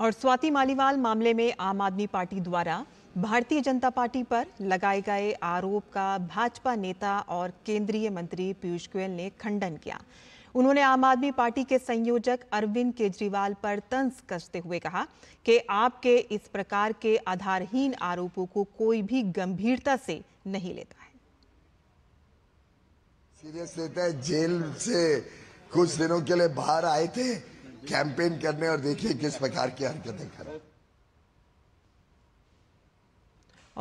और स्वाति मालीवाल मामले में आम आदमी पार्टी द्वारा भारतीय जनता पार्टी पर लगाए गए आरोप का भाजपा नेता और केंद्रीय मंत्री पीयूष गोयल ने खंडन किया। उन्होंने आम आदमी पार्टी के संयोजक अरविंद केजरीवाल पर तंज कसते हुए कहा कि आपके इस प्रकार के आधारहीन आरोपों को कोई भी गंभीरता से नहीं लेता है। सीरियस हैं, जेल से कुछ दिनों के लिए बाहर आए थे। कैंपेन करने और देखिए किस प्रकार की हरकतें कर।